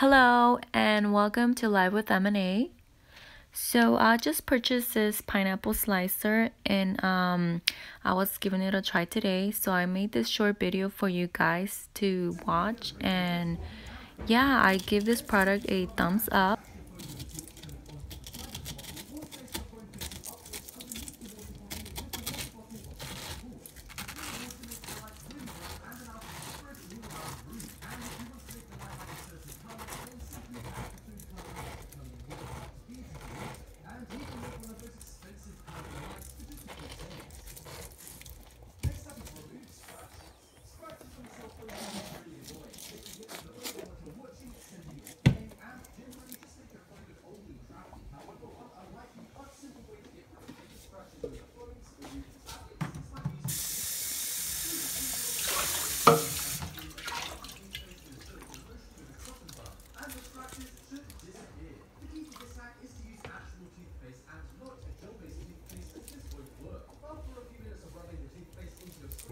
Hello and welcome to Life with M&A. So I just purchased this pineapple slicer and um, I was giving it a try today. So I made this short video for you guys to watch and yeah, I give this product a thumbs up.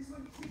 It's like